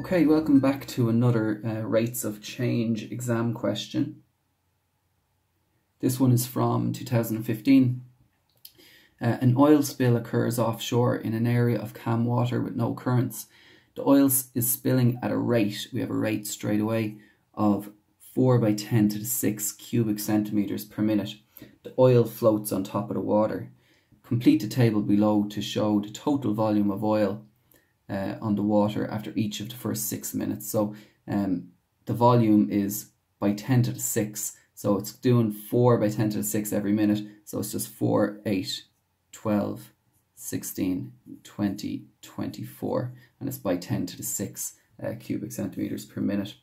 Okay, welcome back to another uh, rates of change exam question. This one is from 2015. Uh, an oil spill occurs offshore in an area of calm water with no currents. The oil is spilling at a rate, we have a rate straight away, of 4 by 10 to the 6 cubic centimeters per minute. The oil floats on top of the water. Complete the table below to show the total volume of oil uh, on the water after each of the first six minutes. So um, the volume is by 10 to the 6. So it's doing 4 by 10 to the 6 every minute. So it's just 4, 8, 12, 16, 20, 24. And it's by 10 to the 6 uh, cubic centimeters per minute.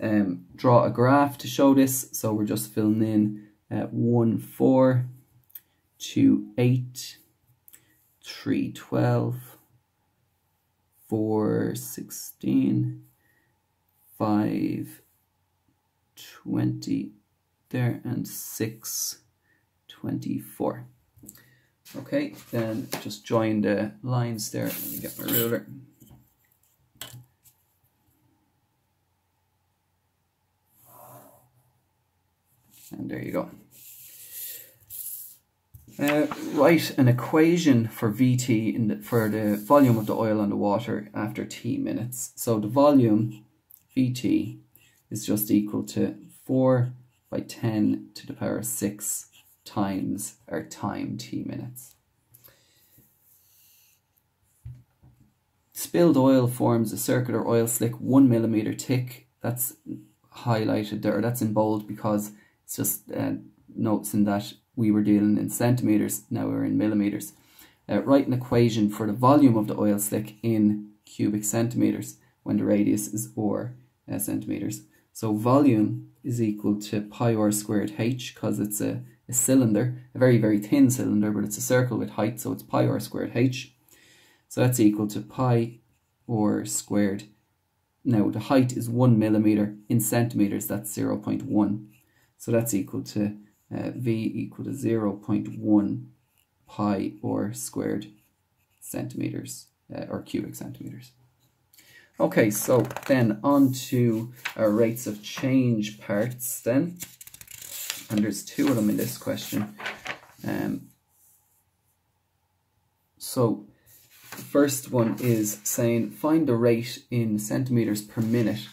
Um, draw a graph to show this. So we're just filling in uh, 1, 4, 2, 8, 3, 12, 4, 16, 5, 20 there, and 6, 24. Okay, then just join the lines there. Let me get my ruler. And there you go. Uh, write an equation for VT in the, for the volume of the oil on the water after T minutes. So the volume, VT, is just equal to 4 by 10 to the power 6 times our time T minutes. Spilled oil forms a circular oil slick 1 millimeter thick. That's highlighted there, that's in bold because it's just uh, noticing that we were dealing in centimeters, now we're in millimeters. Uh, write an equation for the volume of the oil slick in cubic centimeters when the radius is or uh, centimeters. So volume is equal to pi r squared h because it's a, a cylinder, a very, very thin cylinder, but it's a circle with height, so it's pi r squared h. So that's equal to pi r squared. Now the height is 1 millimeter, in centimeters that's 0 0.1. So that's equal to uh, v equal to 0 0.1 pi r squared centimeters uh, or cubic centimeters. Okay, so then on to our rates of change parts then. And there's two of them in this question. Um, so the first one is saying find the rate in centimeters per minute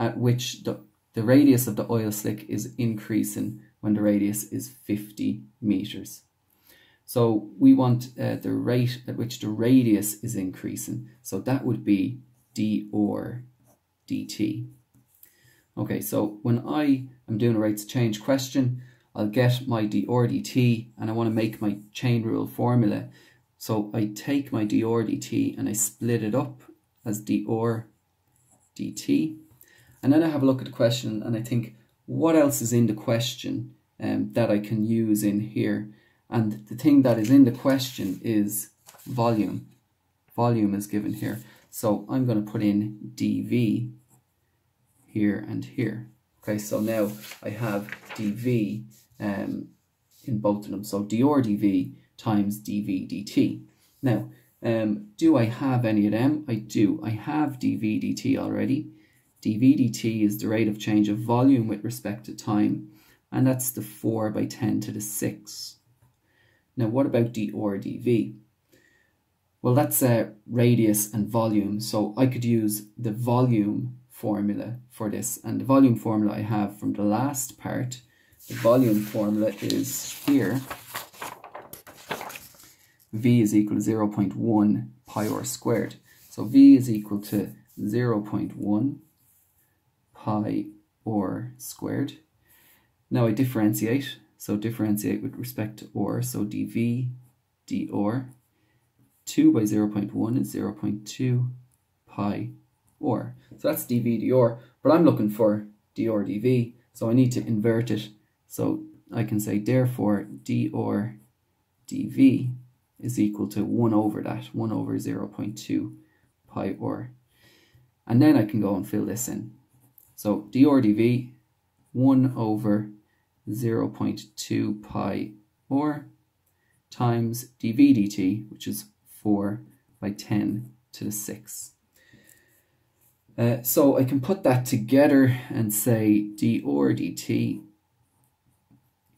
at which the, the radius of the oil slick is increasing when the radius is 50 meters. So we want uh, the rate at which the radius is increasing. So that would be d or dt. Okay, so when I am doing a rates change question, I'll get my d or dt and I want to make my chain rule formula. So I take my d or dt and I split it up as d or dt. And then I have a look at the question and I think, what else is in the question um, that I can use in here. And the thing that is in the question is volume. Volume is given here. So I'm going to put in dV here and here. Okay, so now I have dV um, in both of them. So dr dV times dV dt. Now, um, do I have any of them? I do. I have dV dt already dV dt is the rate of change of volume with respect to time, and that's the 4 by 10 to the 6. Now, what about dr dv? Well, that's a uh, radius and volume, so I could use the volume formula for this, and the volume formula I have from the last part, the volume formula is here. V is equal to 0 0.1 pi r squared. So V is equal to 0 0.1 pi r squared. Now I differentiate, so differentiate with respect to r, so dv dr. 2 by 0 0.1 is 0 0.2 pi r. So that's dv dr, but I'm looking for dr dv, so I need to invert it. So I can say therefore dr dv is equal to 1 over that, 1 over 0 0.2 pi r. And then I can go and fill this in. So dr dv 1 over 0 0.2 pi r times dv dt, which is 4 by 10 to the 6. Uh, so I can put that together and say d or dt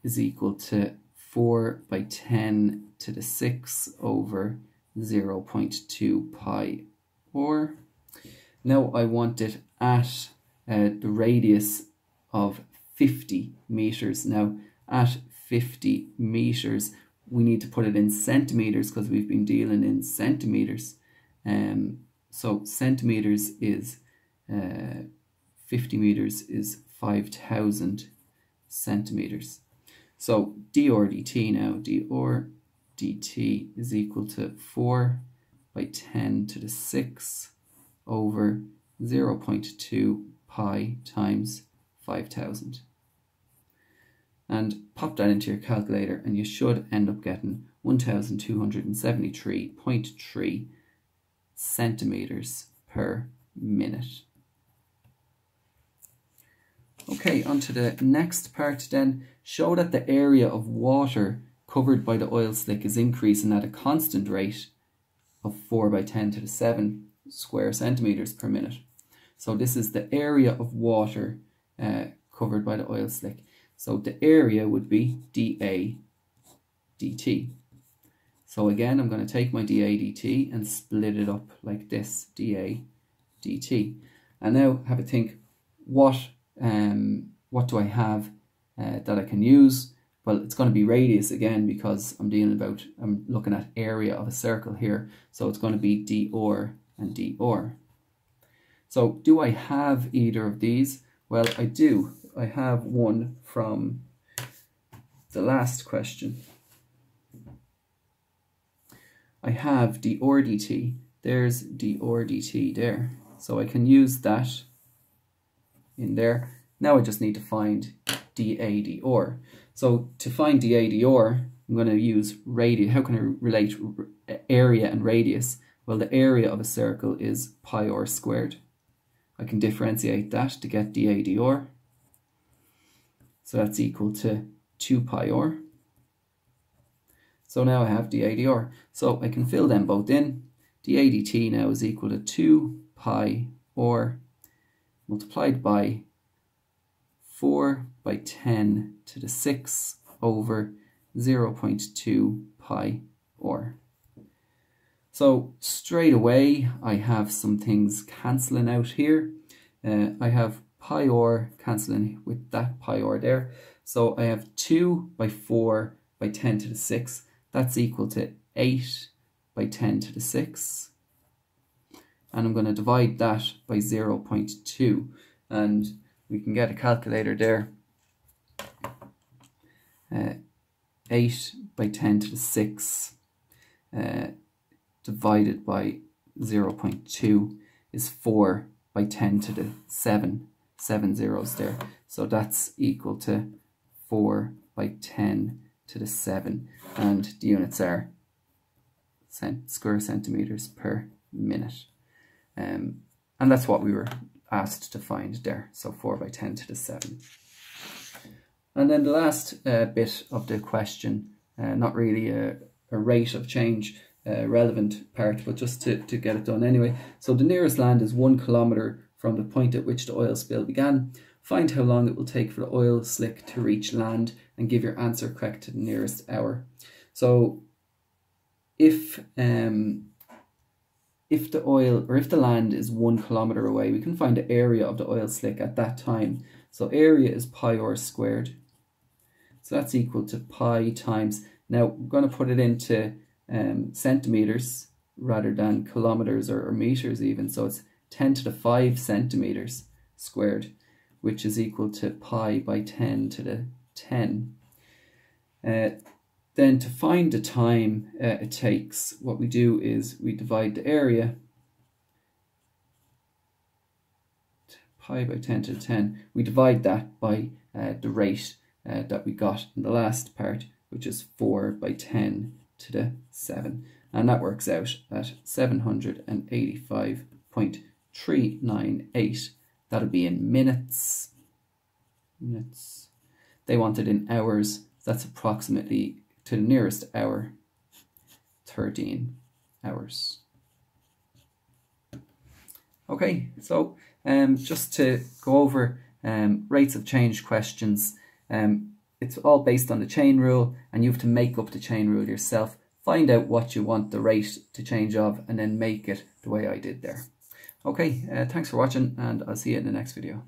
is equal to 4 by 10 to the 6 over 0 0.2 pi or. Now I want it at uh, the radius of 50 meters. Now at 50 meters we need to put it in centimeters because we've been dealing in centimeters. Um, so centimeters is uh, 50 meters is 5,000 centimeters. So d or dt now, d or dt is equal to 4 by 10 to the 6 over 0 0.2 pi times 5,000 and pop that into your calculator and you should end up getting 1273.3 centimeters per minute. Okay, on to the next part then. Show that the area of water covered by the oil slick is increasing at a constant rate of 4 by 10 to the 7 square centimeters per minute. So this is the area of water uh, covered by the oil slick. So the area would be dA dt. So again, I'm going to take my dA dt and split it up like this, dA dt. And now have a think, what, um, what do I have uh, that I can use? Well, it's going to be radius again because I'm dealing about, I'm looking at area of a circle here. So it's going to be dr and dr. So do I have either of these? Well, I do. I have one from the last question. I have d or dt. There's d or dt there. So I can use that in there. Now I just need to find dA dr. So to find dA dr, I'm going to use radius. How can I relate area and radius? Well, the area of a circle is pi r squared. I can differentiate that to get dA dr. So that's equal to 2 pi r. So now I have dA dr. So I can fill them both in. dA dt now is equal to 2 pi r multiplied by 4 by 10 to the 6 over 0 0.2 pi r. So straight away I have some things cancelling out here. Uh, I have pi r cancelling with that pi r there. So I have 2 by 4 by 10 to the 6. That's equal to 8 by 10 to the 6. And I'm going to divide that by 0 0.2. And we can get a calculator there. Uh, 8 by 10 to the 6 uh, divided by 0 0.2 is 4 by 10 to the 7 seven zeros there. So that's equal to 4 by 10 to the 7. And the units are cent square centimeters per minute. Um, and that's what we were asked to find there. So 4 by 10 to the 7. And then the last uh, bit of the question, uh, not really a, a, rate of change uh, relevant part, but just to, to get it done anyway. So the nearest land is one kilometre from the point at which the oil spill began. Find how long it will take for the oil slick to reach land and give your answer correct to the nearest hour. So if um, if the oil or if the land is one kilometer away, we can find the area of the oil slick at that time. So area is pi r squared. So that's equal to pi times. Now we're going to put it into um, centimeters rather than kilometers or, or meters even. So it's 10 to the 5 centimeters squared, which is equal to pi by 10 to the 10. Uh, then to find the time uh, it takes, what we do is we divide the area pi by 10 to the 10. We divide that by uh, the rate uh, that we got in the last part, which is 4 by 10 to the 7. And that works out at 785.398. That'll be in minutes. Minutes. They want it in hours. That's approximately to the nearest hour, 13 hours. Okay, so um, just to go over um, rates of change questions. Um, it's all based on the chain rule and you have to make up the chain rule yourself. Find out what you want the rate to change of and then make it the way I did there. Okay, uh, thanks for watching and I'll see you in the next video.